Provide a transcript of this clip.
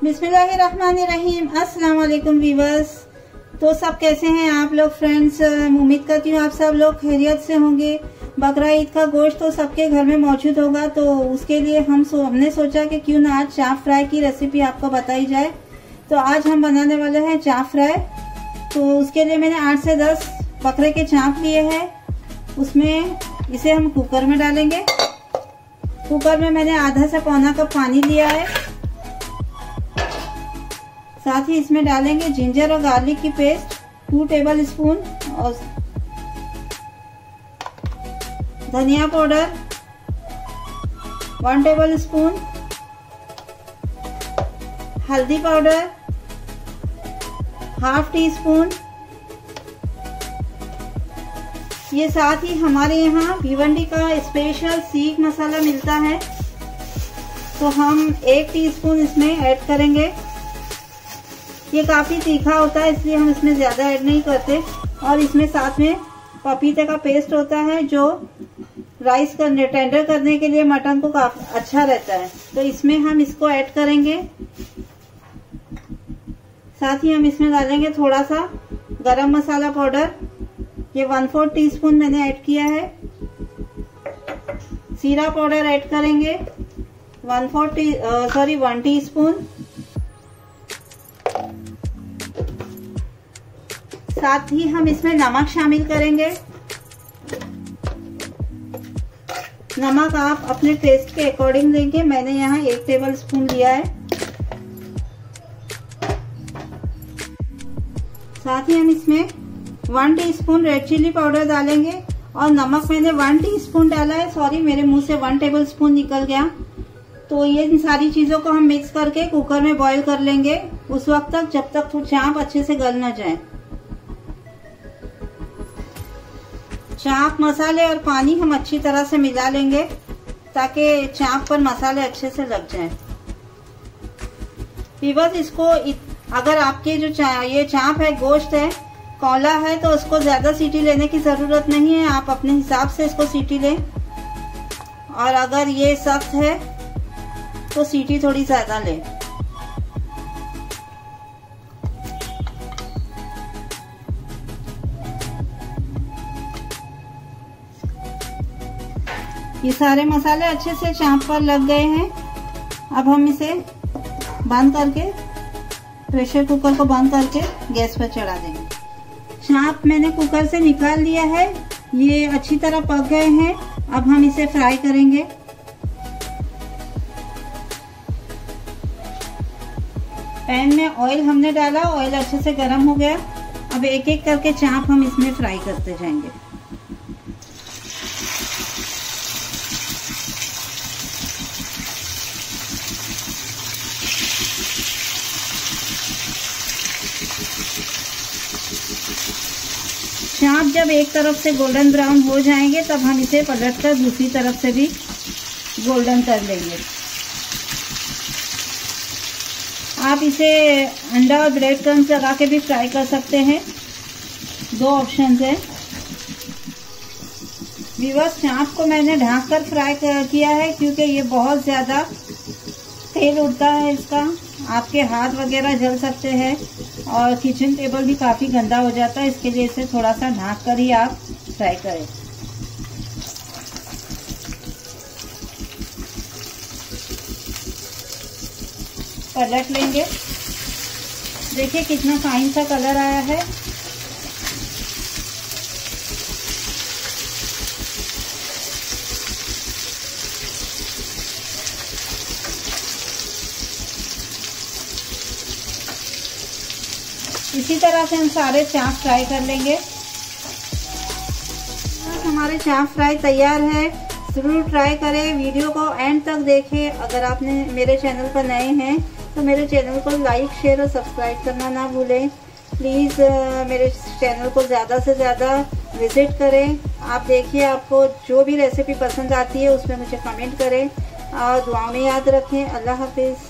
अस्सलाम वालेकुम वीवर्स तो सब कैसे हैं आप लोग फ्रेंड्स उम्मीद करती हूँ आप सब लोग खैरियत से होंगे। बकरा ईद का गोश्त तो सबके घर में मौजूद होगा तो उसके लिए हम सो, हमने सोचा कि क्यों ना आज चाप फ्राई की रेसिपी आपको बताई जाए। तो आज हम बनाने वाले हैं चाप फ्राई। तो उसके लिए मैंने आठ से दस बकरे के चाप लिए हैं। उसमें इसे हम कुकर में डालेंगे। कुकर में मैंने आधा से पौना कप पानी लिया है। साथ ही इसमें डालेंगे जिंजर और गार्लिक की पेस्ट टू टेबल स्पून और धनिया पाउडर वन टेबल स्पून हल्दी पाउडर हाफ़ टी स्पून ये साथ ही हमारे यहाँ भिवंडी का स्पेशल सीख मसाला मिलता है। तो हम एक टीस्पून इसमें ऐड करेंगे। ये काफ़ी तीखा होता है, इसलिए हम इसमें ज़्यादा ऐड नहीं करते। और इसमें साथ में पपीते का पेस्ट होता है, जो राइस करने टेंडर करने के लिए मटन को काफ़ी अच्छा रहता है। तो इसमें हम इसको ऐड करेंगे। साथ ही हम इसमें डालेंगे थोड़ा सा गरम मसाला पाउडर। ये वन फोर्थ टी स्पून मैंने ऐड किया है। सीरा पाउडर ऐड करेंगे। One fourth sorry one teaspoon साथ ही हम इसमें नमक शामिल करेंगे। नमक आप अपने टेस्ट के अकॉर्डिंग देंगे मैंने यहाँ एक टेबल स्पून लिया है। साथ ही हम इसमें one teaspoon red chilli powder डालेंगे। और नमक मैंने वन टीस्पून डाला है। सॉरी मेरे मुँह से वन टेबल स्पून निकल गया। तो ये इन सारी चीज़ों को हम मिक्स करके कुकर में बॉईल कर लेंगे। उस वक्त तक जब तक चाप अच्छे से गल ना जाए। चाप मसाले और पानी हम अच्छी तरह से मिला लेंगे ताकि चाप पर मसाले अच्छे से लग जाए। बस इसको अगर आपके जो चा, ये चाप है गोश्त है कौला है तो उसको ज़्यादा सीटी लेने की ज़रूरत नहीं है। आप अपने हिसाब से इसको सीटी लें। और अगर ये सख्त है तो सीटी थोड़ी ज़्यादा लें। ये सारे मसाले अच्छे से चाप पर लग गए हैं। अब हम इसे बंद करके, प्रेशर कुकर को बंद करके गैस पर चढ़ा देंगे। चाप मैंने कुकर से निकाल लिया है। ये अच्छी तरह पक गए हैं। अब हम इसे फ्राई करेंगे। पैन में ऑयल हमने डाला। ऑयल अच्छे से गर्म हो गया। अब एक एक करके चाप हम इसमें फ्राई करते जाएँगे। चाप जब एक तरफ़ से गोल्डन ब्राउन हो जाएँगे, तब हम इसे पलट कर दूसरी तरफ़ से भी गोल्डन कर लेंगे आप इसे अंडा और ब्रेड क्रम्स लगा के भी फ्राई कर सकते हैं। दो ऑप्शन है। विवस चाप को मैंने ढांक कर फ्राई किया है, क्योंकि ये बहुत ज़्यादा तेल उड़ता है इसका। आपके हाथ वगैरह जल सकते हैं और किचन टेबल भी काफ़ी गंदा हो जाता है, इसके लिए इसे थोड़ा सा ढाँक कर ही आप फ्राई करें। पलट लेंगे। देखिए कितना फाइन सा कलर आया है। इसी तरह से हम सारे चाप फ्राई कर लेंगे। हमारे चाप फ्राई तैयार है। ज़रूर ट्राई करें, वीडियो को एंड तक देखें। अगर आपने मेरे चैनल पर नए हैं तो मेरे चैनल को लाइक, शेयर और सब्सक्राइब करना ना भूलें। प्लीज़ मेरे चैनल को ज़्यादा से ज़्यादा विज़िट करें। आप देखिए, आपको जो भी रेसिपी पसंद आती है, उसमें मुझे कमेंट करें। और दुआ में याद रखें। अल्लाह हाफिज़।